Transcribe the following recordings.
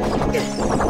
Yes.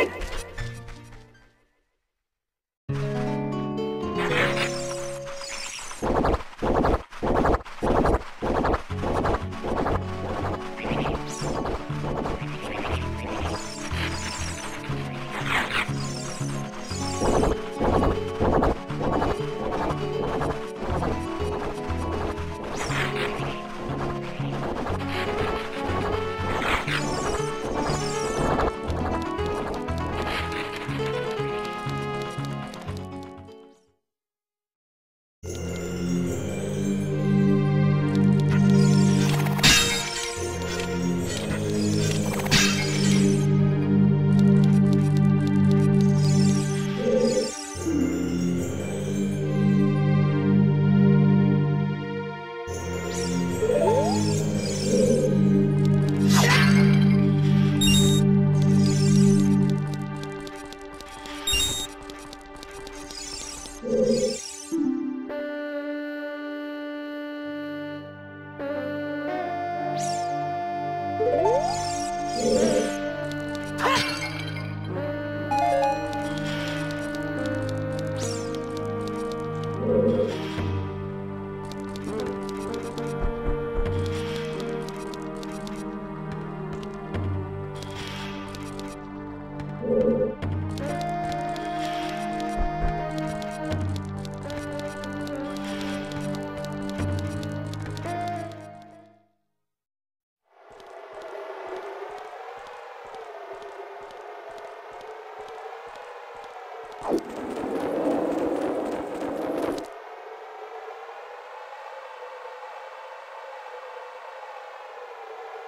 Hey!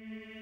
You.